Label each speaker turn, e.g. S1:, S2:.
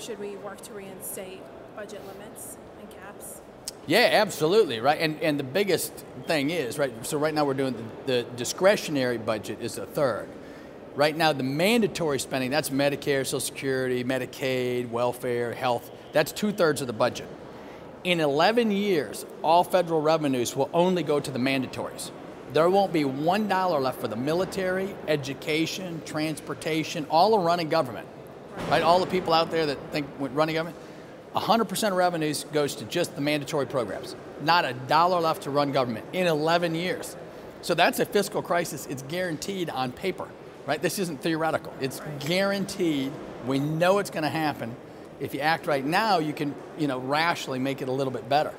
S1: should we work to reinstate budget limits and caps?
S2: Yeah, absolutely, right. And and the biggest thing is right. So right now we're doing the, the discretionary budget is a third. Right now, the mandatory spending that's Medicare, Social Security, Medicaid, welfare, health. That's two thirds of the budget. In 11 years, all federal revenues will only go to the mandatories. There won't be one dollar left for the military, education, transportation, all of running government. Right? All the people out there that think we're running government, 100% of revenues goes to just the mandatory programs. Not a dollar left to run government in 11 years. So that's a fiscal crisis. It's guaranteed on paper, right? This isn't theoretical. It's guaranteed. We know it's going to happen. If you act right now, you can, you know, rationally make it a little bit better.